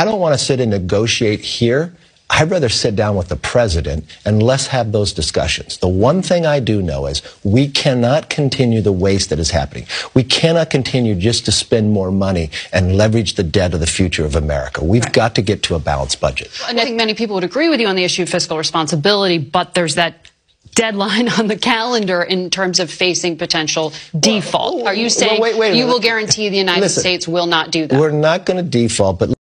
I don't want to sit and negotiate here. I'd rather sit down with the president and let's have those discussions. The one thing I do know is we cannot continue the waste that is happening. We cannot continue just to spend more money and leverage the debt of the future of America. We've right. got to get to a balanced budget. And I think many people would agree with you on the issue of fiscal responsibility, but there's that deadline on the calendar in terms of facing potential default. Are you saying well, wait, wait, you will guarantee the United Listen, States will not do that? We're not going to default, but